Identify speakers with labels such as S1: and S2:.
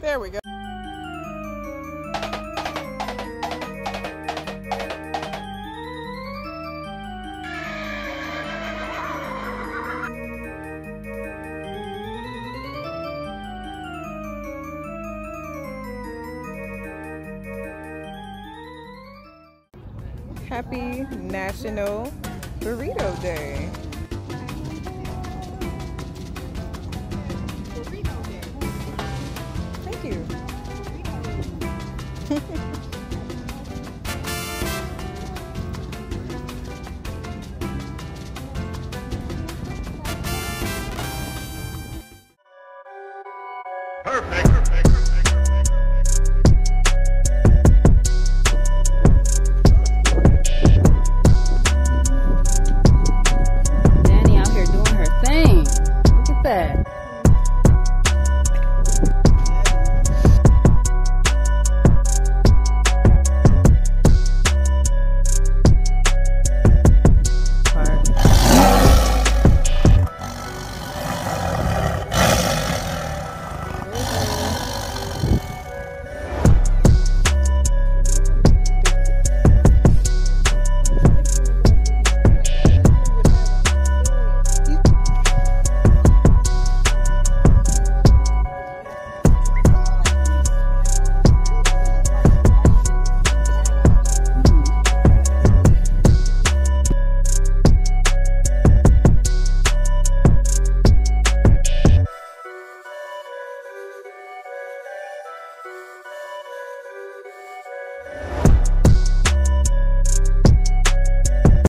S1: There we go. Happy National Burrito Day.
S2: Perfect. Perfect.